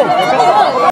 오!